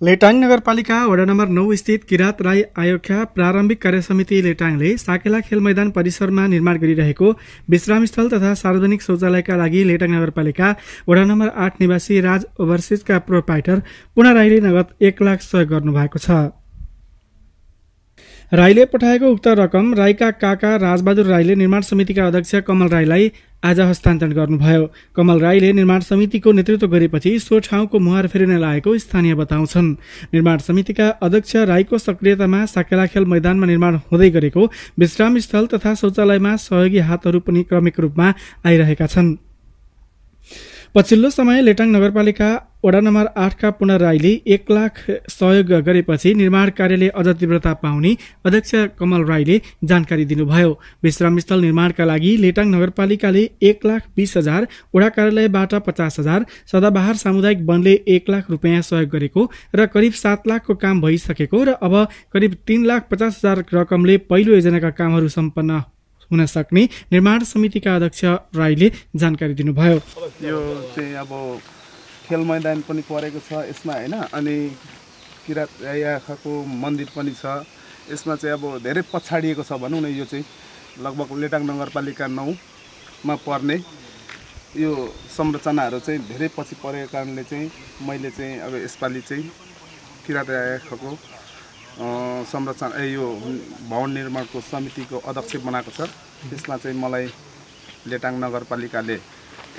लेटाङ नगरपालिका वडा नम्बर नौ स्थित किरात राई आयोख्या प्रारम्भिक कार्य समिति लेटाङले साकेला खेल मैदान परिसरमा निर्माण गरिरहेको विश्रामस्थल तथा सार्वजनिक शौचालयका लागि लेटाङ नगरपालिका वडा नम्बर आठ निवासी राज ओभरसिजका प्रोपाइटर पुना राईले नगद एक लाख सहयोग गर्नुभएको छ। राईले पठाएको उक्त रकम राईका काका राजबहादुर राईले निर्माण समितिका अध्यक्ष कमल राईलाई आज हस्तान्तरण गर्नुभयो। कमल राईले निर्माण समितिको नेतृत्व गरेपछि सो ठाउँको मुहार फेरिन लागेको स्थानीय बताउँछन्। निर्माण समितिका अध्यक्ष राईको सक्रियतामा साकेलाखेल मैदानमा निर्माण हुँदै गरेको विश्राम स्थल तथा शौचालयमा सहयोगी हातहरू पनि क्रमिक रूपमा आइरहेका छन्। पछिल्लो समय लेटाङ नगरपालिका वडा नम्बर आठका पुनः राईले एक लाख सहयोग गरेपछि निर्माण कार्यले अझ तीव्रता पाउने अध्यक्ष कमल राईले जानकारी दिनुभयो। विश्रामस्थल निर्माणका लागि लेटाङ नगरपालिकाले एक लाख बिस हजार वडा कार्यालयबाट पचास हजार सदाबहार सामुदायिक वनले एक लाख रुपियाँ सहयोग गरेको र करिब सात लाखको काम भइसकेको र अब करिब तीन लाख पचास हजार रकमले पहिलो योजनाका कामहरू सम्पन्न हुन सक्ने निर्माण समितिका अध्यक्ष राईले जानकारी दिनुभयो। यो चाहिँ अब खेल मैदान पनि परेको छ यसमा होइन? अनि किरात आँखाको मन्दिर पनि छ। यसमा चाहिँ अब धेरै पछाडिएको छ भनौँ न यो चाहिँ लगभग लेटाङ नगरपालिका नौमा पर्ने यो संरचनाहरू चाहिँ धेरै पछि परेको कारणले चाहिँ मैले चाहिँ अब यसपालि चाहिँ किरात आँखाको संरचना यो भवन निर्माणको समितिको अध्यक्ष बनाएको छ। त्यसमा चाहिँ मलाई लेटाङ नगरपालिकाले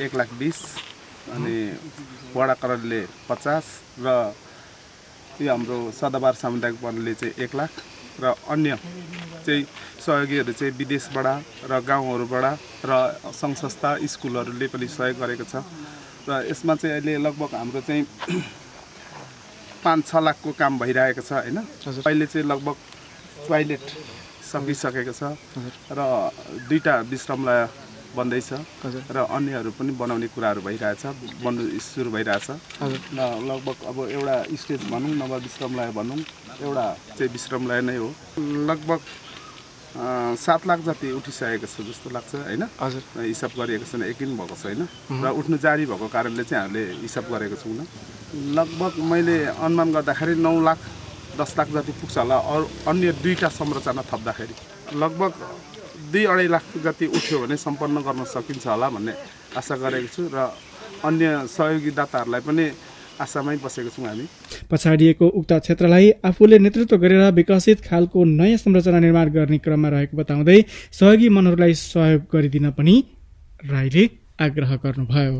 एक लाख बिस अनि वडाकरणले पचास र यो हाम्रो सदाबार सामुदायिक वनले चाहिँ एक लाख र अन्य चाहिँ सहयोगीहरू चाहिँ विदेशबाट र गाउँहरूबाट र सङ्घ संस्था स्कुलहरूले पनि सहयोग गरेको छ। र यसमा चाहिँ अहिले लगभग हाम्रो चाहिँ पाँच छ लाखको काम भइरहेको छ होइन? अहिले चाहिँ लगभग टोइलेट सकिसकेको छ र दुईवटा विश्रामलय बन्दैछ र अन्यहरू पनि बनाउने कुराहरू भइरहेछ बन्नु सुरु भइरहेछ। र लगभग अब एउटा स्टेज भनौँ नभए विश्रामलय भनौँ एउटा चाहिँ विश्रामलय नै हो। लगभग सात लाख जति उठिसकेको छ जस्तो लाग्छ होइन? हजुर। हिसाब गरिएको छैन एक दिन भएको छैन र उठ्नु जारी भएको कारणले चाहिँ हामीले हिसाब गरेको छौँ लगभग मैले अनुमान गर्दाखेरि नौ लाख दस लाख जति पुग्छ होला अरू अन्य दुईवटा संरचना थप्दाखेरि। लगभग दुई अढाई लाख जति उठ्यो भने सम्पन्न गर्न सकिन्छ होला भन्ने आशा गरेको छु र अन्य सहयोगी दाताहरूलाई पनि आशामै बसेको छौँ हामी। पछाडिएको उक्त क्षेत्रलाई आफूले नेतृत्व गरेर विकसित खालको नयाँ संरचना निर्माण गर्ने क्रममा रहेको बताउँदै सहयोगी मनहरूलाई सहयोग गरिदिन पनि राईले आग्रह गर्नुभयो।